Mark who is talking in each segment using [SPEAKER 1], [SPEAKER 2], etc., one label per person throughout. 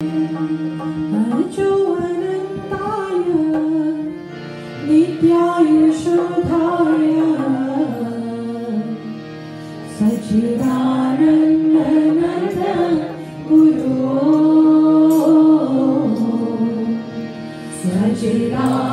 [SPEAKER 1] 满足万能大人，你钓鱼是讨厌，三七大人难难，不如三七大。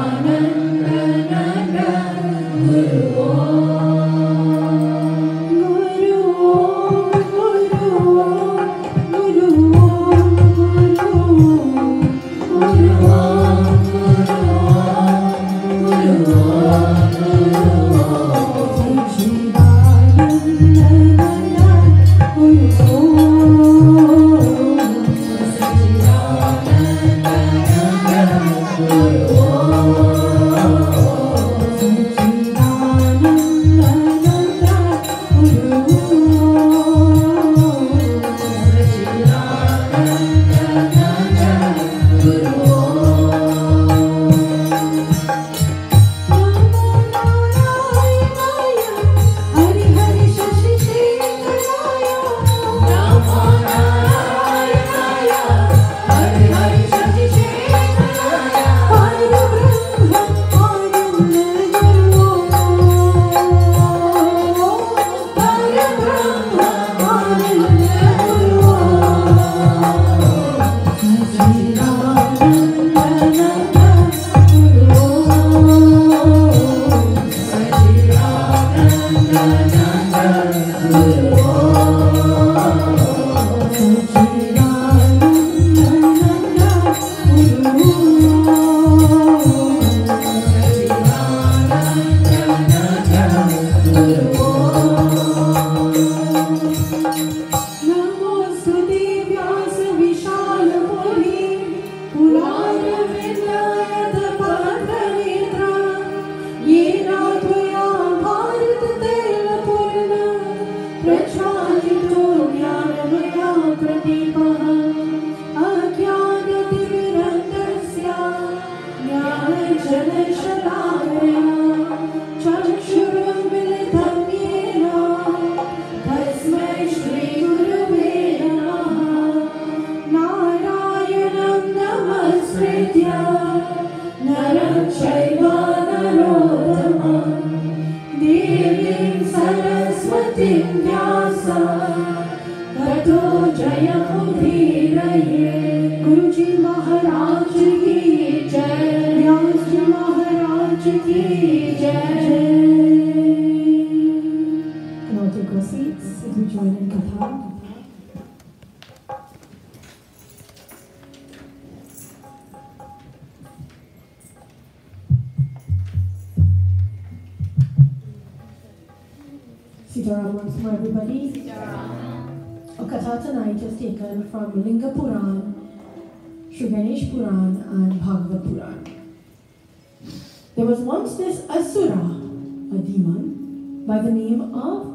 [SPEAKER 1] Was this Asura, a demon, by the name of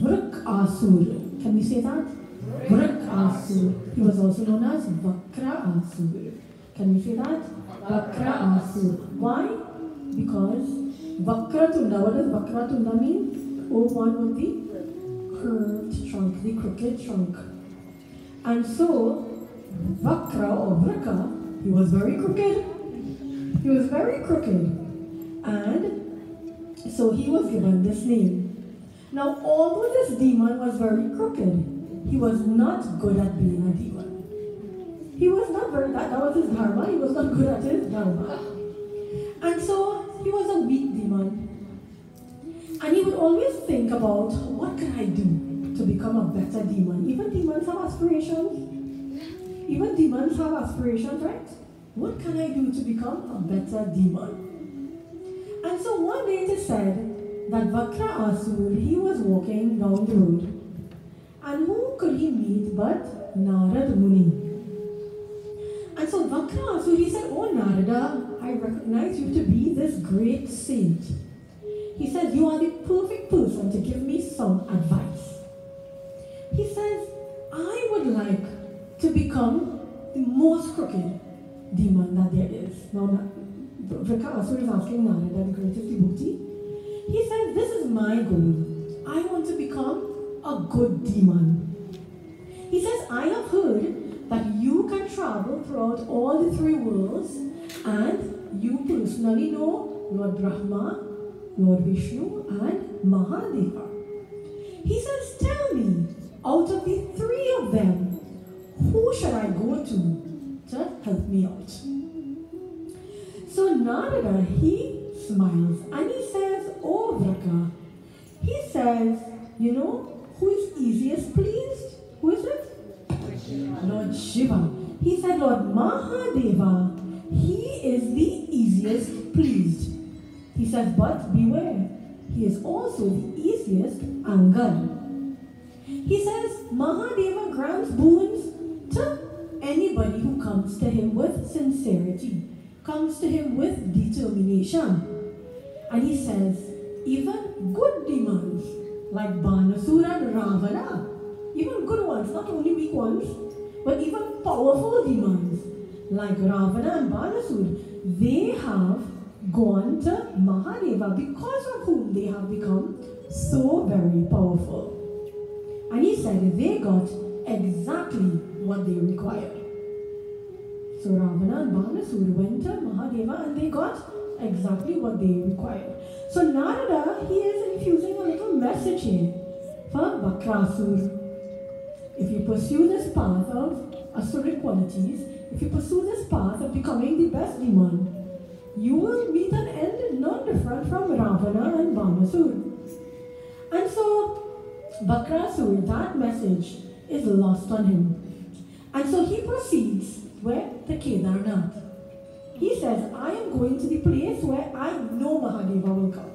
[SPEAKER 1] Vrukasur. Can we say that? Vrukasur. He was also known as Vakrasur. Can we say that? Vakrasur. Why? Because Vakratunda, what does Vakratunda mean? Oh, one with the curved trunk, the crooked trunk. And so, Vakra or Vraka, he was very crooked. He was very crooked. And so he was given this name. Now, although this demon was very crooked, he was not good at being a demon. He was not very, that, that was his dharma, he was not good at his dharma. And so he was a weak demon. And he would always think about what can I do to become a better demon? Even demons have aspirations. Even demons have aspirations, right? What can I do to become a better demon? And so one day it is said that Vakra Asur, he was walking down the road. And who could he meet but Narad Muni? And so Vakra Asur, he said, Oh Narada, I recognize you to be this great saint. He says, You are the perfect person to give me some advice. He says, I would like to become the most crooked demon that there is. Now, Vrikasur is asking Narada, the greatest devotee. He says, This is my goal. I want to become a good demon. He says, I have heard that you can travel throughout all the three worlds and you personally know Lord Brahma, Lord Vishnu, and Mahadeva. He says, Tell me, out of the three of them, who shall I go to to help me out? Narada, he smiles and he says, Oh Vraka, he says, you know, who is easiest pleased? Who is it? Lord Shiva. He said, Lord Mahadeva, he is the easiest pleased. He says, but beware, he is also the easiest angered. He says, Mahadeva grants boons to anybody who comes to him with sincerity, comes to him with determination. And he says, even good demons like Banasura and Ravana, even good ones, not only weak ones, but even powerful demons like Ravana and Banasura, they have gone to Mahadeva because of whom they have become so very powerful. And he said they got exactly what they required. So Ravana and Banasura went to Mahadeva and they got exactly what they required. So Narada, he is infusing a little message here for Bakrasur. If you pursue this path of asuric qualities, if you pursue this path of becoming the best demon, you will meet an end not different from Ravana and Banasur. And so Bakrasur, that message is lost on him. And so he proceeds where the Kedarnath. He says, I am going to the place where I know Mahadeva will come.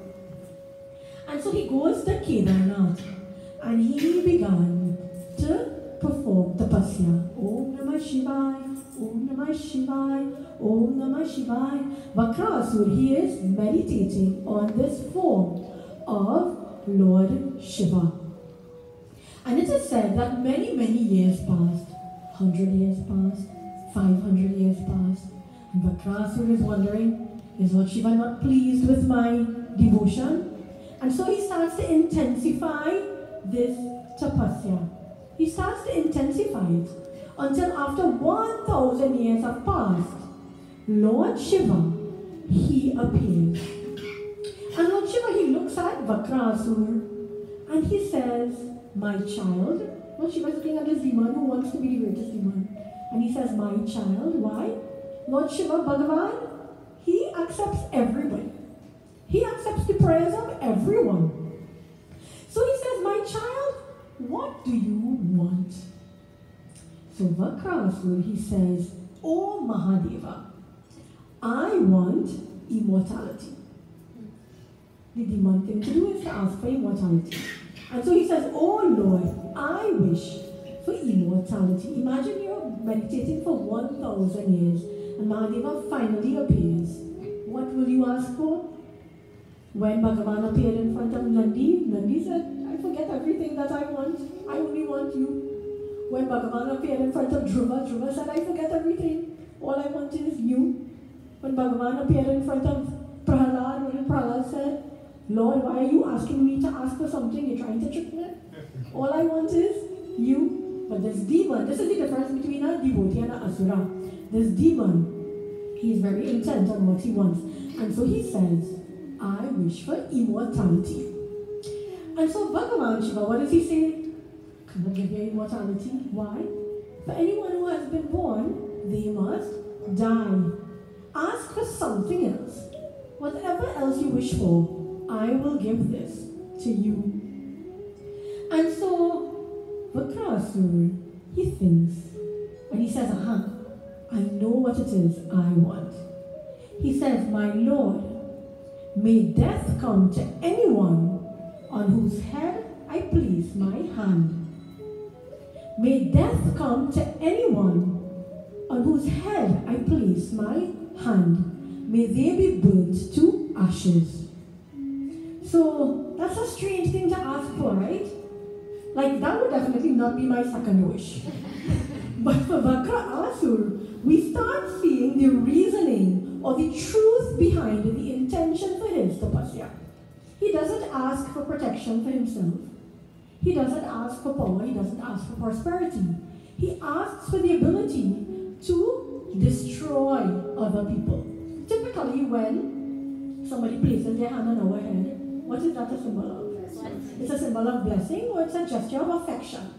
[SPEAKER 1] And so he goes to Kedarnath and he began to perform tapasya. Om Namah Shivaya, Om Namah Shivaya, Om Namah Shivaya. Vakrasur, he is meditating on this form of Lord Shiva. And it is said that many, many years passed. 100 years passed, 500 years passed. And Vakrasur is wondering, is Lord Shiva not pleased with my devotion? And so he starts to intensify this tapasya. He starts to intensify it until after 1,000 years have passed, Lord Shiva, he appears. And Lord Shiva, he looks at Vakrasur and he says, My child, Lord Shiva is looking at this demon who wants to be the greatest. And he says, My child, why? Lord Shiva Bhagavan, he accepts everybody. He accepts the prayers of everyone. So he says, My child, what do you want? So Vakrasur, he says, Oh Mahadeva, I want immortality. The demon thing to do is to ask for immortality. And so he says, Oh Lord, I wish for immortality. Imagine meditating for 1,000 years and Mahadeva finally appears. What will you ask for? When Bhagavan appeared in front of Nandi, Nandi said, I forget everything that I want. I only want you. When Bhagavan appeared in front of Dhruva, Dhruva said, I forget everything. All I want is you. When Bhagavan appeared in front of Prahlad, did Prahlad said? Lord, why are you asking me to ask for something? You're trying to trick me? All I want is you. But this demon, this is the difference between a devotee and an asura. This demon, he is very intent on what he wants. And so he says, I wish for immortality. And so Bhagavan Shiva, what does he say? Cannot give you immortality. Why? For anyone who has been born, they must die. Ask for something else. Whatever else you wish for, I will give this to you. And so Vakrasur, he thinks, and he says, Aha, I know what it is I want. He says, My Lord, may death come to anyone on whose head I place my hand. May death come to anyone on whose head I place my hand. May they be burnt to ashes. So that's a strange thing to ask for, right? Like that would definitely not be my second wish. but for Vakra Asur, we start seeing the reasoning or the truth behind the intention for his tapasya. He doesn't ask for protection for himself. He doesn't ask for power. He doesn't ask for prosperity. he asks for the ability to destroy other people. Typically, when somebody places their hand on our head, what is that a symbol of? It's a symbol of blessing or it's a gesture of affection.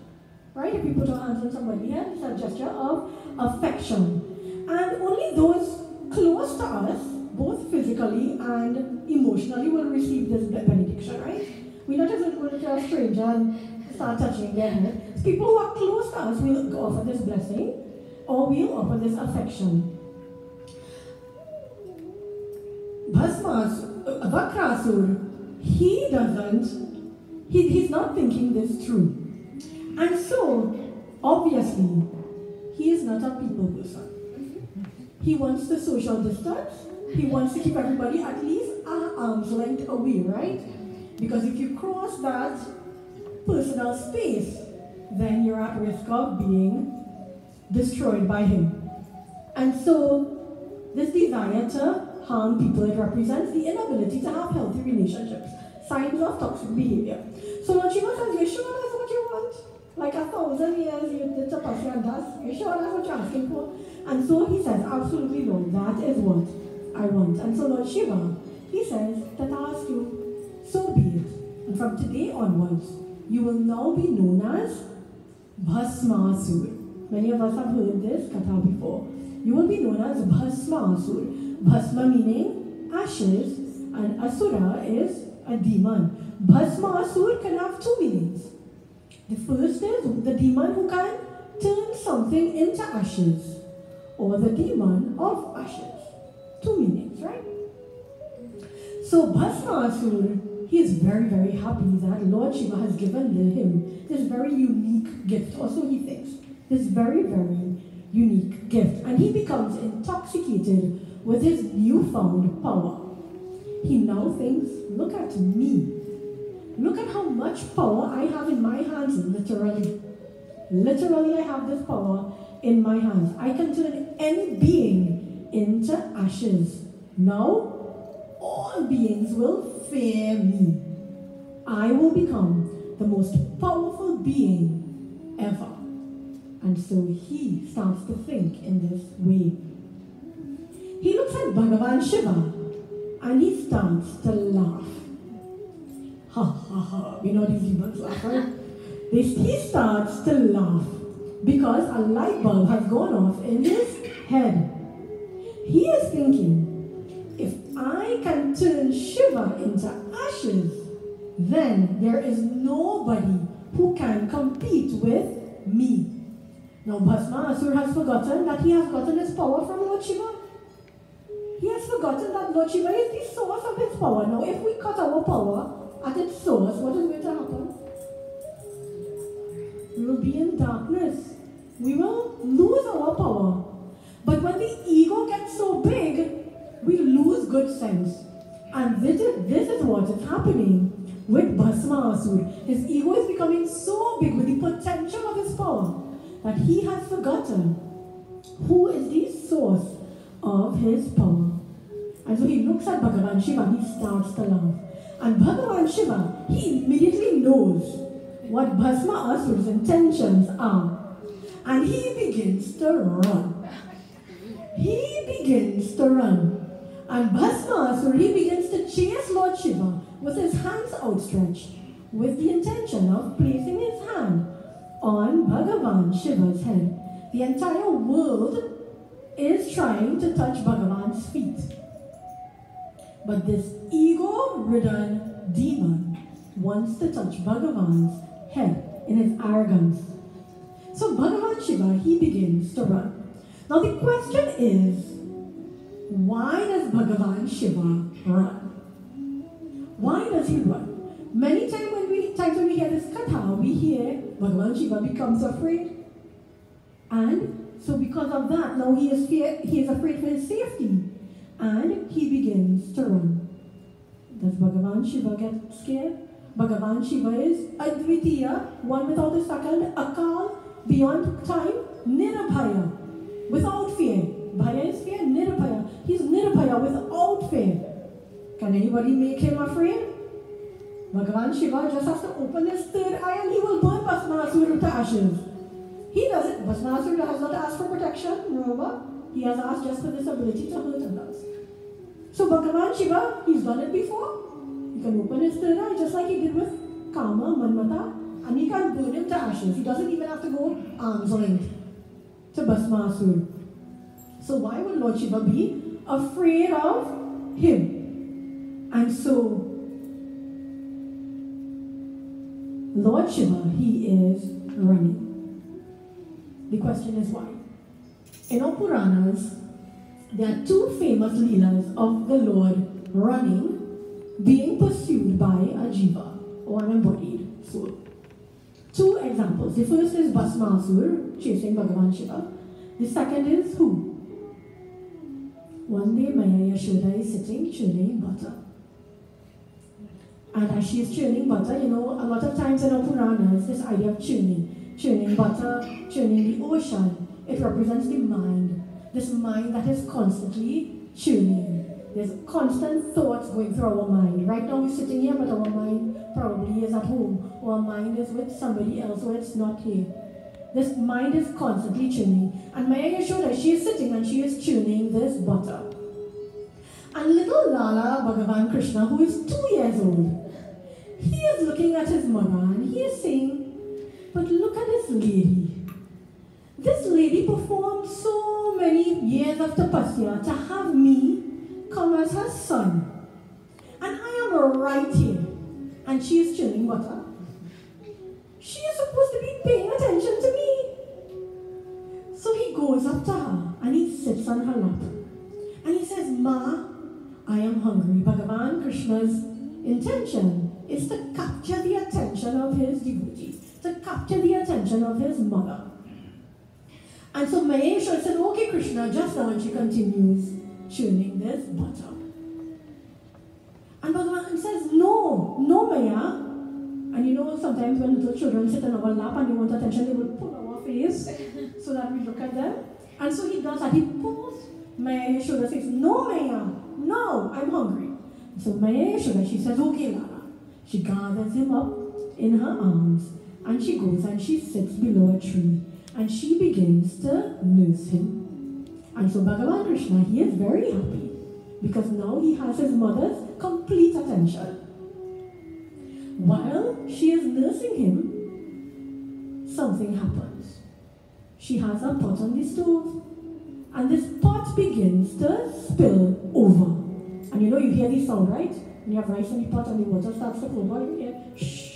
[SPEAKER 1] Right? If you put your hands on somebody's head, it's a gesture of affection. And only those close to us, both physically and emotionally, will receive this benediction, right? We're not just going to a stranger and start touching their head. People who are close to us will offer this blessing or will offer this affection. Bhasmas, uh, Vakrasur, he doesn't, he, he's not thinking this through. And so, obviously, he is not a people person. He wants the social distance. He wants to keep everybody at least a arm's length away, right? Because if you cross that personal space, then you're at risk of being destroyed by him. And so, this desire to harm people, it represents the inability to have healthy relationships, signs of toxic behavior. So Lord Shiva says, you sure that's what you want? Like a thousand years you did tapasya and dust. You sure that's what you're asking for? And so he says, absolutely Lord, that is what I want. And so Lord Shiva, he says that I ask you, so be it. And from today onwards, you will now be known as Bhasmasur. Many of us have heard this katha before. You will be known as Bhasmasur. Bhasma meaning ashes, and Asura is a demon. Bhasmasur can have two meanings. The first is the demon who can turn something into ashes, or the demon of ashes. Two meanings, right? So Bhasmasur, he is very, very happy that Lord Shiva has given him this very unique gift, Also, he thinks. This very, very unique gift. And he becomes intoxicated with his newfound power. He now thinks, look at me. Look at how much power I have in my hands, literally. Literally, I have this power in my hands. I can turn any being into ashes. Now, all beings will fear me. I will become the most powerful being ever. And so he starts to think in this way. He looks at Bhagavan Shiva and he starts to laugh. Ha ha ha. You know these demons laugh, right? He starts to laugh because a light bulb has gone off in his head. He is thinking, if I can turn Shiva into ashes, then there is nobody who can compete with me. Now Bhasmasur has forgotten that he has gotten his power from Lord Shiva. He has forgotten that Lord Shiva is the source of his power. Now if we cut our power at its source, what is going to happen? We will be in darkness. We will lose our power. But when the ego gets so big, we lose good sense. And this is, this is what is happening with Bhasmasur. His ego is becoming so big with the potential of his power that he has forgotten who is the source of his power. And so he looks at Bhagavan Shiva he starts to laugh. And Bhagavan Shiva, he immediately knows what Bhasma Asur's intentions are. And he begins to run. He begins to run. And Bhasma Asur, he begins to chase Lord Shiva with his hands outstretched with the intention of placing his hand on Bhagavan Shiva's head. The entire world is trying to touch Bhagavan's feet. But this ego-ridden demon wants to touch Bhagavan's head in his arrogance. So Bhagavan Shiva, he begins to run. Now the question is, why does Bhagavan Shiva run? Why does he run? Many times when we times when we hear this katha, we hear Bhagavan Shiva becomes afraid. And so because of that, now he is fear, he is afraid for his safety. And he begins to run. Does Bhagavan Shiva get scared? Bhagavan Shiva is Advitiya, one without a second, Akal, beyond time, Nirabhaya, without fear. Bhaya is fear, Nirabhaya. He's Nirabhaya without fear. Can anybody make him afraid? Bhagavan Shiva just has to open his third eye and he will burn Bhasmasura to ashes. He doesn't, Bhasmasur has not asked for protection, remember? He has asked just for this ability to hurt others. So Bhagavan Shiva, he's done it before. He can open his third eye just like he did with Kama, Manmatha, and he can burn him to ashes. He doesn't even have to go arm's length to Bhasmasur. So why would Lord Shiva be afraid of him? And so Lord Shiva, he is running. The question is why? In our Puranas, there are two famous leelas of the Lord running, being pursued by a jiva, or an embodied soul. Two examples. The first is Bhasmasur chasing Bhagavan Shiva. The second is who? One day Maiya Yashoda is sitting churning butter. And as she is churning butter, you know, a lot of times in our Puranas, this idea of churning, churning butter, churning the ocean, it represents the mind. This mind that is constantly churning. There's constant thoughts going through our mind. Right now we're sitting here, but our mind probably is at home. Or our mind is with somebody else, or it's not here. This mind is constantly tuning. And Maiya Yashoda, she is sitting and she is tuning this butter. And little Lala Bhagavan Krishna, who is two years old, he is looking at his mother and he is saying, But look at this lady. This lady performed so many years of tapasya to have me come as her son. And I am right here. And she is chilling butter. She is supposed to be paying attention to me. So he goes up to her and he sits on her lap. And he says, Ma, I am hungry. Bhagavan Krishna's intention is to capture the attention of his devotee, to capture the attention of his mother. And so Maheshwar said, Okay, Krishna, just now, and she continues churning this butter. And Bhagavan says, No, no, Maiya. And you know, sometimes when little children sit on our lap and they want attention, they will pull our face so that we look at them. And so he does that. He pulls Maiya Yashoda says, No, Maiya, no, I'm hungry. So Maiya she says, Okay, Lala. She gathers him up in her arms and she goes and she sits below a tree and she begins to nurse him. And so Bhagavan Krishna, he is very happy because now he has his mother's complete attention. While she is nursing him, something happens. She has a pot on the stove, and this pot begins to spill over. And you know, you hear the sound, right? When you have rice in the pot and the water starts to over, you hear shh.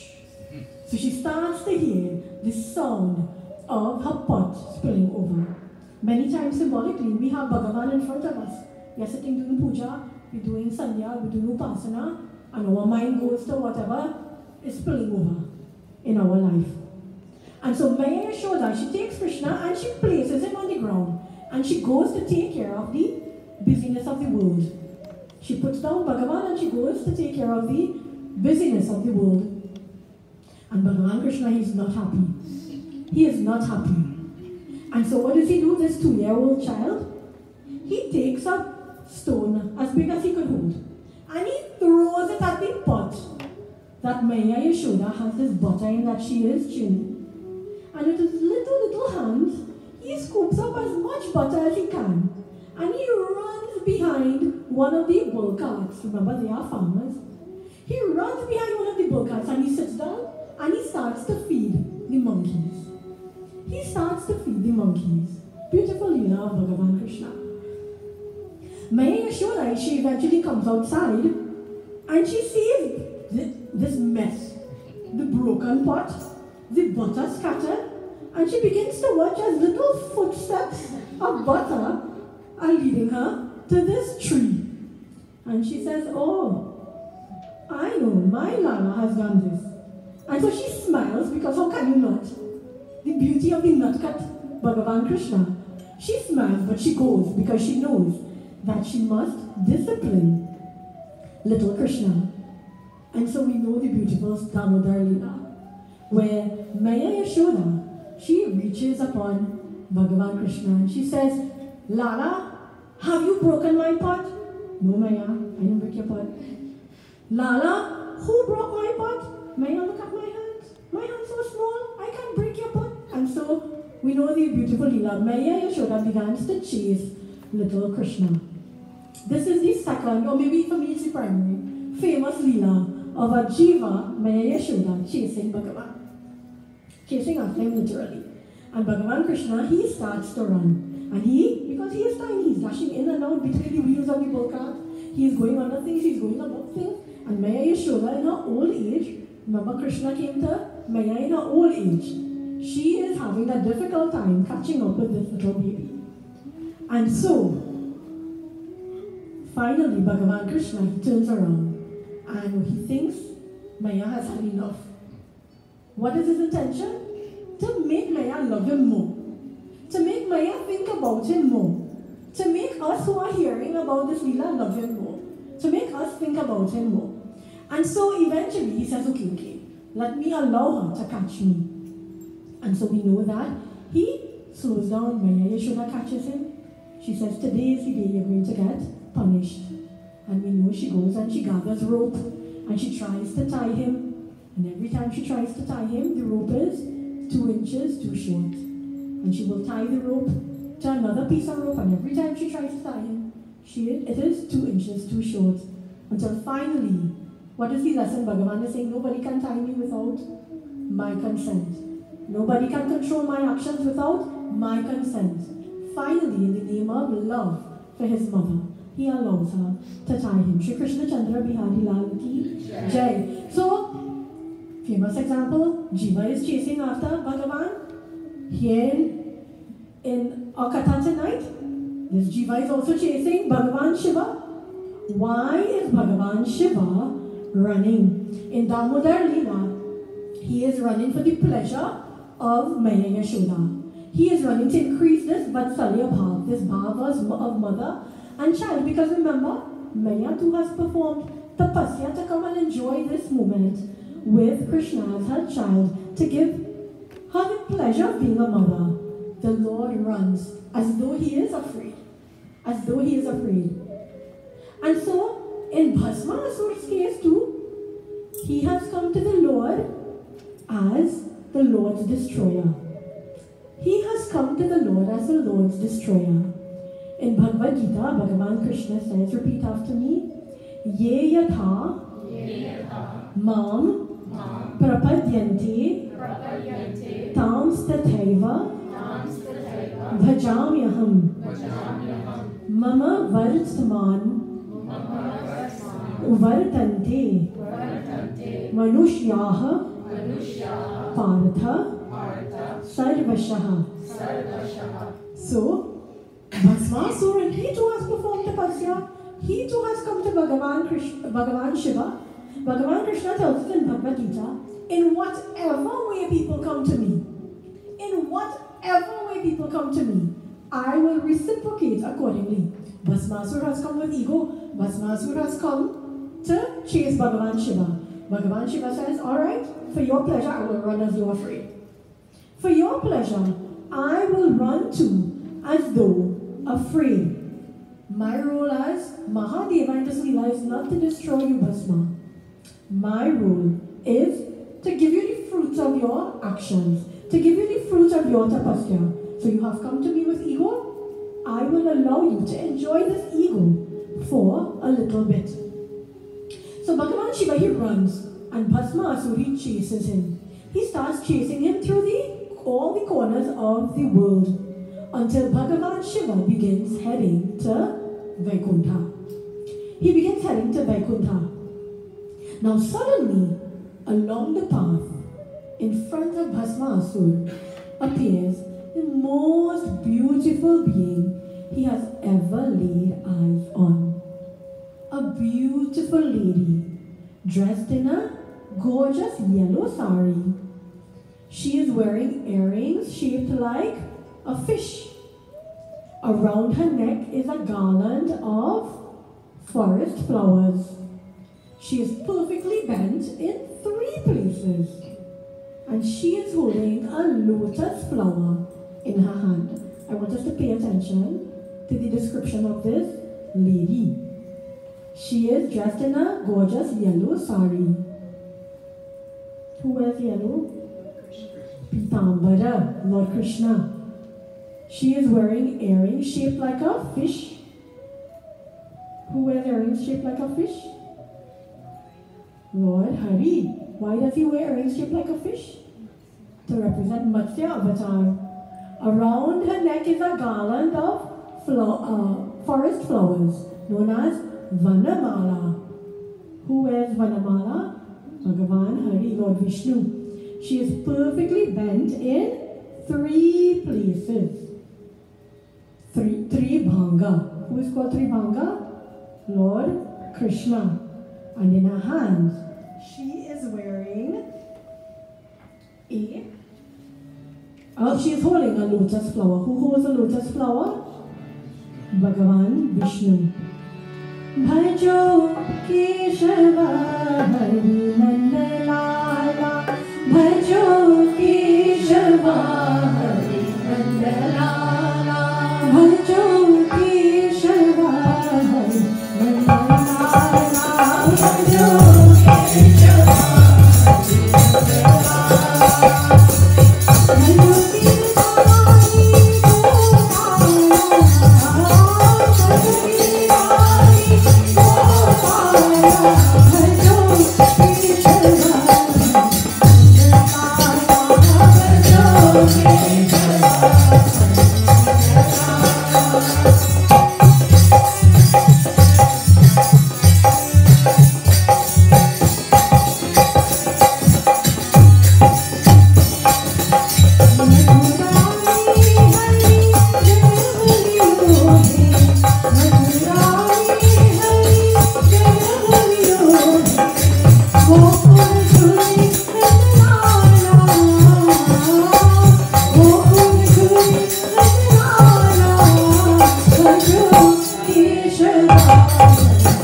[SPEAKER 1] So she starts to hear the sound of her pot spilling over. Many times symbolically, we have Bhagavan in front of us. We are sitting doing puja, we're doing sanya, we're doing upasana, and our mind goes to whatever is spilling over in our life. And so Maiya Yashoda, she takes Krishna and she places him on the ground and she goes to take care of the busyness of the world. She puts down Bhagavan and she goes to take care of the busyness of the world. And Bhagavan Krishna, he's not happy. He is not happy. And so what does he do, this two-year-old child? He takes a stone as big as he could hold and he throws it at the pot that Maiya Yashoda has this butter in that she is chewing. And with his little, little hands, he scoops up as much butter as he can. And he runs behind one of the bull carts. Remember, they are farmers. He runs behind one of the bull carts and he sits down and he starts to feed the monkeys. He starts to feed the monkeys. Beautiful Leela of Bhagavan Krishna. Maiya Yashoda, she eventually comes outside and she sees thi- this mess. The broken pot, the butter scattered, and she begins to watch as little footsteps of butter are leading her to this tree. And she says, Oh, I know, my Lala has done this. And so she smiles because how can you not? The beauty of the natkhat Bhagavan Krishna. She smiles, but she goes because she knows that she must discipline little Krishna. And so we know the beautiful Damodar where Maiya Yashoda, she reaches upon Bhagavan Krishna and she says, Lala, have you broken my pot? No, Maiya, I didn't break your pot. Lala, who broke my pot? Maiya, look at my hands. My hands so small, I can't break your pot. And so we know the beautiful Leela. Maiya Yashoda begins to chase little Krishna. This is the second, or maybe for me it's the primary, famous Leela of a Jiva, Maiya Yashoda, chasing Bhagavan. Chasing after him literally. And Bhagavan Krishna, he starts to run. And he, because he is tiny, he's dashing in and out between the wheels of the bull cart. He is going under things, he's going above things. And Maiya Yashoda, in her old age, remember Krishna came to Maiya in her old age. She is having a difficult time catching up with this little baby. And so, finally, Bhagavan Krishna, he turns around and he thinks Maiya has had enough. What is his intention? To make Maiya love him more. To make Maiya think about him more. To make us who are hearing about this Leela love him more. To make us think about him more. And so eventually he says, okay, okay, let me allow her to catch me. And so we know that he slows down. Maiya Yashoda catches him. She says, today is the day you're going to get punished. And we know she goes and she gathers rope and she tries to tie him. And every time she tries to tie him, the rope is two inches too short. And she will tie the rope to another piece of rope, and every time she tries to tie him, she it is two inches too short. Until finally, what is the lesson Bhagavan is saying? Nobody can tie me without my consent. Nobody can control my actions without my consent. Finally, in the name of love for his mother, he allows her to tie him. Shri Krishna Chandra Bihari Lal ki Jai. So, famous example, Jiva is chasing after Bhagavan. Here in our katha tonight, this Jiva is also chasing Bhagavan Shiva. Why is Bhagavan Shiva running? In Damodar Leela, he is running for the pleasure of Maiya Yashoda. He is running to increase this Vatsalya bhav, this bhavas of mother and child. Because remember, Maiya too has performed tapasya to come and enjoy this moment with Krishna as her child, to give her the pleasure of being a mother. The Lord runs as though he is afraid, as though he is afraid. And so, in Bhasmasur's case too, he has come to the Lord as the Lord's destroyer. He has come to the Lord as the Lord's destroyer. In Bhagavad Gita, Bhagavan Krishna says, repeat after me, Ye yatha mam prapadyante tam stathaiva bhajamyaham mama vartman vartante manushyaha partha sarvashah. So, Bhasmasura, he too has performed tapasya. He too has come to Bhagavan, Krishna, Bhagavan Shiva. Bhagavan Krishna tells us in Bhagavad Gita, in whatever way people come to me, in whatever way people come to me, I will reciprocate accordingly. Bhasmasura has come with ego. Bhasmasura has come to chase Bhagavan Shiva. Bhagavan Shiva says, Alright, for your pleasure, I will run as you are afraid. For your pleasure, I will run too as though afraid. My role as Mahadeva in this Leela is not to destroy you, Bhasma. My role is to give you the fruits of your actions, to give you the fruits of your tapasya. So you have come to me with ego. I will allow you to enjoy this ego for a little bit. So Bhagavan Shiva, he runs, and Bhasma Asuri chases him. He starts chasing him through the all the corners of the world until Bhagavan Shiva begins heading to Vaikuntha. He begins heading to Vaikuntha. Now suddenly, along the path, in front of Bhasmasur, appears the most beautiful being he has ever laid eyes on. A beautiful lady, dressed in a gorgeous yellow sari she is wearing earrings shaped like a fish. Around her neck is a garland of forest flowers. She is perfectly bent in three places. And she is holding a lotus flower in her hand. I want us to pay attention to the description of this lady. She is dressed in a gorgeous yellow sari. Who wears yellow? Pitambara, Lord Krishna. She is wearing earrings shaped like a fish. Who wears earrings shaped like a fish? Lord Hari. Why does he wear earrings shaped like a fish? To represent Matsya Avatar. Around her neck is a garland of flo- uh, forest flowers known as Vanamala. Who is Vanamala? Bhagavan Hari, Lord Vishnu. She is perfectly bent in three places. Three, three Bhanga. Who is called Three Bhanga? Lord Krishna. And in her hands, she is wearing a. Oh, she is holding a lotus flower. Who holds a lotus flower? Bhagavan Vishnu. भजो केशवाण्डला भजो केशवा भजो केशवा। 所有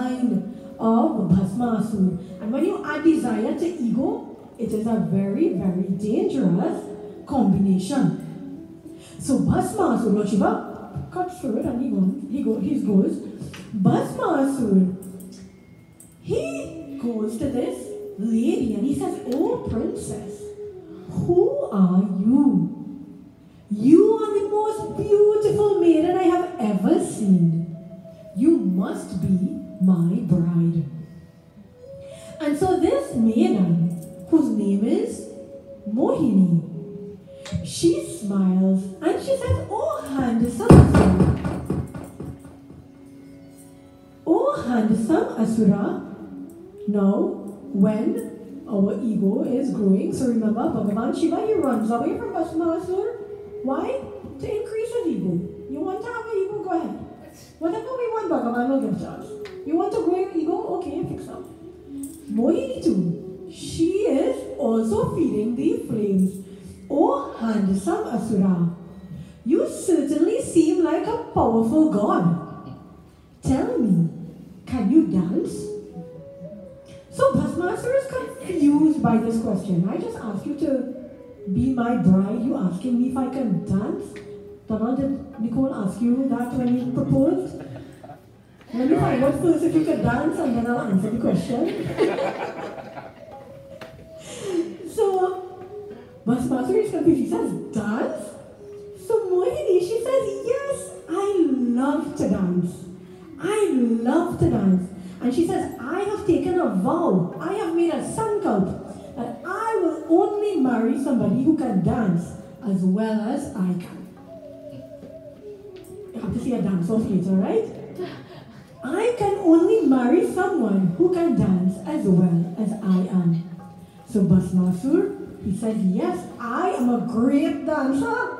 [SPEAKER 1] mind of Bhasmasur. And when you add desire to ego, it is a very, very dangerous combination. So Bhasmasur, Lord Shiva cuts through it and he goes, he goes, he goes, Bhasmasur, he goes to this lady and he says, Oh, princess, who are you? You are the most beautiful maiden I have ever seen. You must be my bride. And so this maiden, whose name is Mohini, she smiles and she says, Oh, handsome Asura. Oh, handsome Asura. Now, when our ego is growing, so remember, Bhagavan Shiva, he runs away from Bhasmasur. Why? To increase his ego. You want to have an ego? Go ahead. Whatever we want, Bhagavan will give to us. You want to grow your ego? Okay, fix up. Mohini. She is also feeding the flames. Oh, handsome Asura. You certainly seem like a powerful god. Tell me, can you dance? So Bhasmasur is confused by this question. I just asked you to be my bride. You asking me if I can dance? Donald, did Nicole ask you that when you proposed? Let me find out first if you can dance and then I'll answer the question. so Bhasmasur is confused. He says, dance? So Mohini, she says, yes, I love to dance. I love to dance. And she says, I have taken a vow. I have made a sankalp that I will only marry somebody who can dance as well as I can. You have to see a dance off later, right? I can only marry someone who can dance as well as I am. So Bhasmasur, he said, yes, I am a great dancer.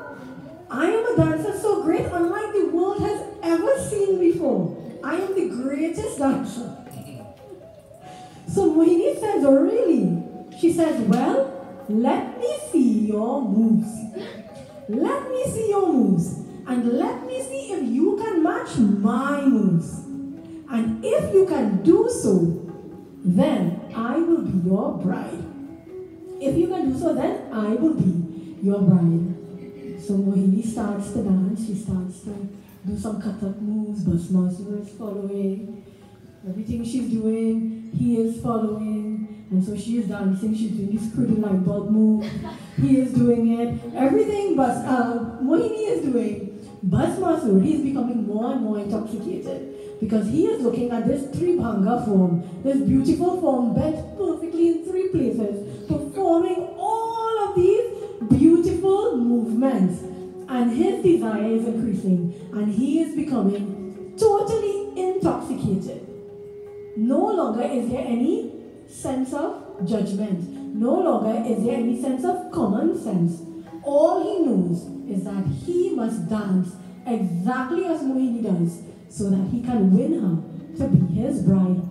[SPEAKER 1] I am a dancer so great, unlike the world has ever seen before. I am the greatest dancer. So Mohini says, oh really? She says, well, let me see your moves. Let me see your moves. And let me see if you can match my moves. And if you can do so, then I will be your bride. If you can do so, then I will be your bride. So Mohini starts to dance, she starts to do some cut up moves, Bhasmasura is following. Everything she's doing, he is following. And so she is dancing, she's doing this pretty light bulb move. He is doing it. Everything Bas, uh, Mohini is doing. Bhasmasur, he is becoming more and more intoxicated because he is looking at this Tribhanga form, this beautiful form bent perfectly in three places, performing all of these beautiful movements. And his desire is increasing, and he is becoming totally intoxicated. No longer is there any sense of judgment. No longer is there any sense of common sense. All he knows is that he must dance exactly as Mohini does so that he can win her to be his bride.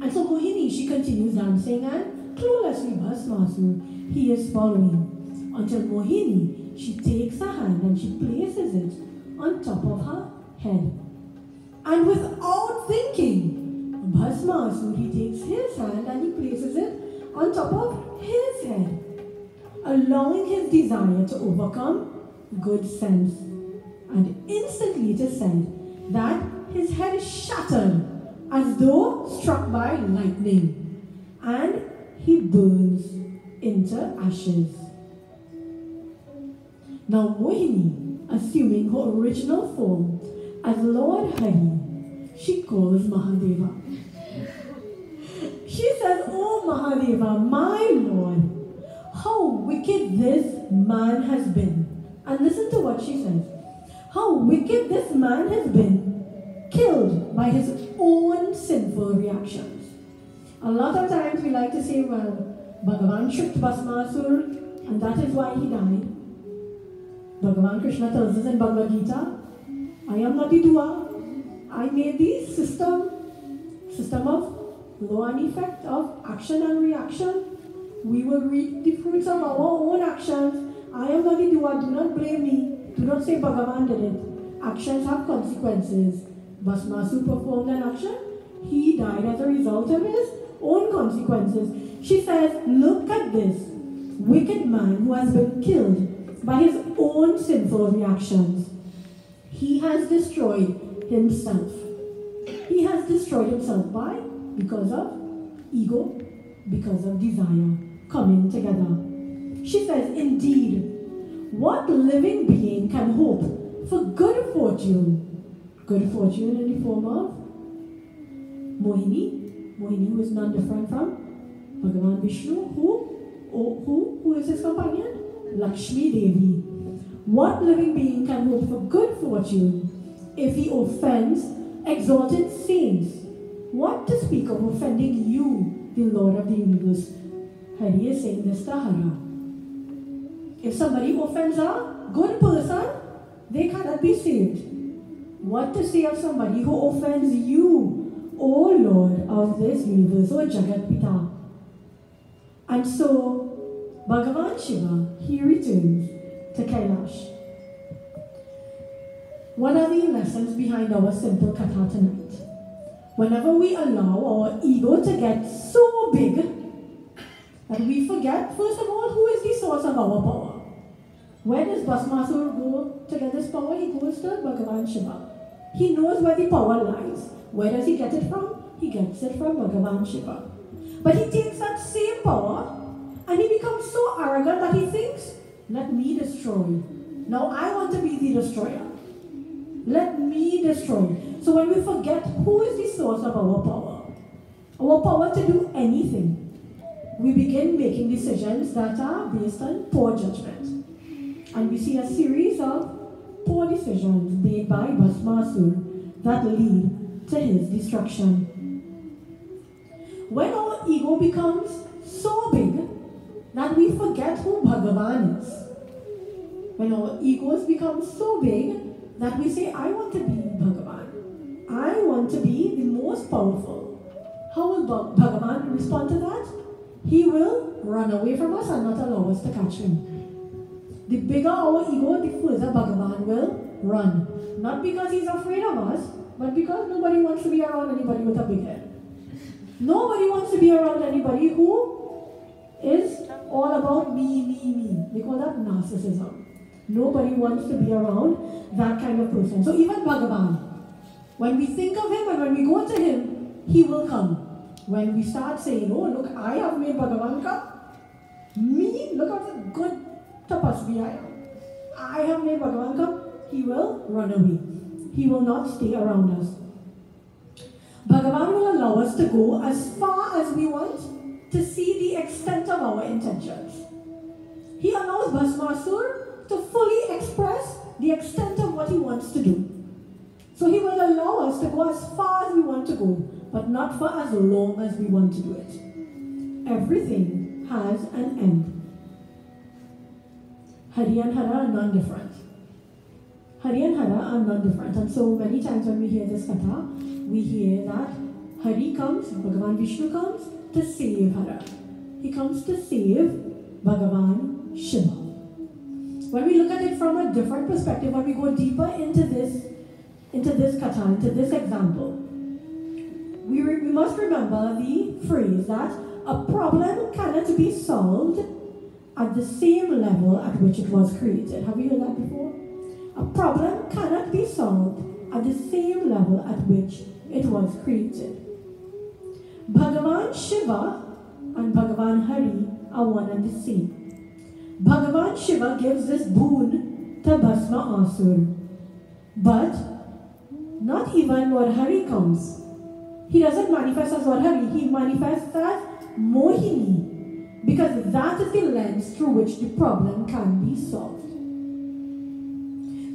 [SPEAKER 1] And so Mohini, she continues dancing and cluelessly Bhasmasur, he is following. Until Mohini, she takes her hand and she places it on top of her head. And without thinking, Bhasmasur, he takes his hand and he places it on top of his head, allowing his desire to overcome good sense. And instantly is said that his head is shattered as though struck by lightning, and he burns into ashes. Now Mohini, assuming her original form as Lord Hari, she calls Mahadeva. She says, Oh Mahadeva, my Lord, how wicked this man has been. And listen to what she says. How wicked this man has been, killed by his own sinful reactions. A lot of times we like to say, well, Bhagavan tricked Bhasmasur, and that is why he died. Bhagavan Krishna tells us in Bhagavad Gita, I am not the doer. I made the system, system of law and effect of action and reaction. We will reap the fruits of our own actions. I am not the doer. Do not blame me. Do not say Bhagavan did it. Actions have consequences. Bhasmasur performed an action. He died as a result of his own consequences. She says, Look at this wicked man who has been killed by his own sinful reactions. He has destroyed himself. He has destroyed himself by because of ego, because of desire coming together. She says, Indeed, what living being can hope for good fortune? Good fortune in the form of Mohini, Mohini who is none different from Bhagavan Vishnu, who, oh, who, who is his companion? Lakshmi Devi. What living being can hope for good fortune if he offends exalted saints? What to speak of offending you, the Lord of the universe? Hari is saying this to Hara. If somebody offends a good person, they cannot be saved. What to say of somebody who offends you, O Lord of this universe, O Jagat Pita? And so, Bhagavan Shiva, he returns to Kailash. What are the lessons behind our simple katha tonight? Whenever we allow our ego to get so big that we forget, first of all, who is the source of our power? Where does Bhasmasur go to get this power? He goes to Bhagavan Shiva. He knows where the power lies. Where does he get it from? He gets it from Bhagavan Shiva. But he takes that same power and he becomes so arrogant that he thinks, let me destroy. Now I want to be the destroyer. Let me destroy. So when we forget who is the source of our power, our power to do anything, we begin making decisions that are based on poor judgment. And we see a series of poor decisions made by Bhasmasur that lead to his destruction. When our ego becomes so big that we forget who Bhagavan is, when our egos become so big that we say, I want to be Bhagavan. I want to be the most powerful. How will Bhagavan respond to that? He will run away from us and not allow us to catch him. The bigger our ego, the further Bhagavan will run. Not because he's afraid of us, but because nobody wants to be around anybody with a big head. Nobody wants to be around anybody who is all about me, me, me. They call that narcissism. Nobody wants to be around that kind of person. So even Bhagavan, when we think of him and when we go to him, he will come. When we start saying, oh, look, I have made Bhagavan come. Me, look at the good tapasvi I. I have made Bhagavan come. He will run away. He will not stay around us. Bhagavan will allow us to go as far as we want to see the extent of our intentions. He allows Bhasmasur to fully express the extent of what he wants to do. So he will allow us to go as far as we want to go, but not for as long as we want to do it. Everything has an end. Hari and Hara are non-different. Hari and Hara are non-different. And so many times when we hear this katha, we hear that Hari comes, Bhagavan Vishnu comes to save Hara. He comes to save Bhagavan Shiva. When we look at it from a different perspective, when we go deeper into this, into this katha, into this example, we, we must remember the phrase that a problem cannot be solved at the same level at which it was created. Have you heard that before? A problem cannot be solved at the same level at which it was created. Bhagavan Shiva and Bhagavan Hari are one and the same. Bhagavan Shiva gives this boon to Bhasma Asur. But not even Lord Hari comes. He doesn't manifest as Lord Hari, he manifests as Mohini. Because that is the lens through which the problem can be solved.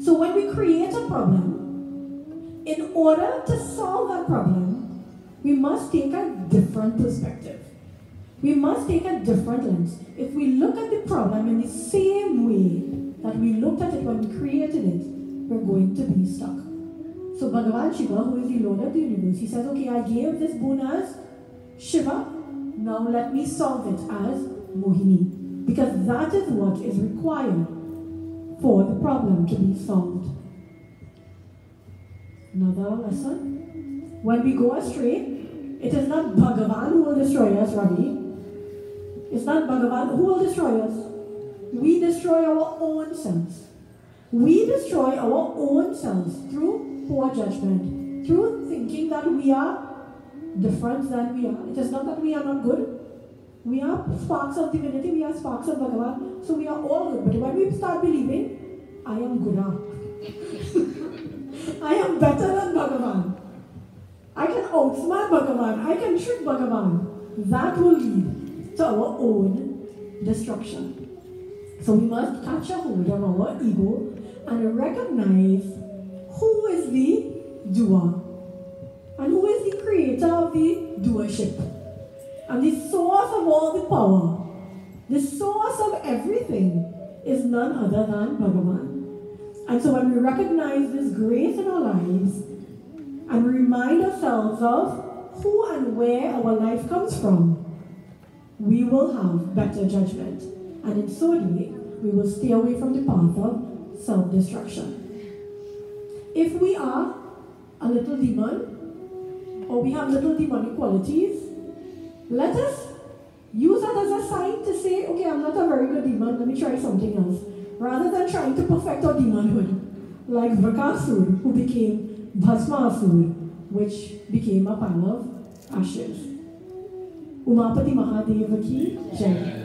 [SPEAKER 1] So when we create a problem, in order to solve that problem, we must take a different perspective. We must take a different lens. If we look at the problem in the same way that we looked at it when we created it, we're going to be stuck. So Bhagavan Shiva, who is the Lord of the universe, he says, okay, I gave this boon as Shiva, now let me solve it as Mohini. Because that is what is required for the problem to be solved. Another lesson. When we go astray, it is not Bhagavan who will destroy us, Ravi. It's not Bhagavan who will destroy us. We destroy our own selves. We destroy our own selves through poor judgment, through thinking that we are different than we are. It is not that we are not good. We are sparks of divinity, we are sparks of Bhagavan, so we are all good. But when we start believing, I am Guna. I am better than Bhagavan. I can outsmart Bhagavan. I can trick Bhagavan. That will lead to our own destruction. So we must catch a hold of our ego and recognize who is the doer and who is the creator of the doership and the source of all the power. The source of everything is none other than Bhagavan. And so when we recognize this grace in our lives and remind ourselves of who and where our life comes from, we will have better judgment. And in so doing, we will stay away from the path of self destruction. If we are a little demon, or we have little demonic qualities, let us use that as a sign to say, okay, I'm not a very good demon, let me try something else. Rather than trying to perfect our demonhood, like Vrikasur, who became Bhasmasur, which became a pile of ashes. Umapati Mahadeva ki Jai.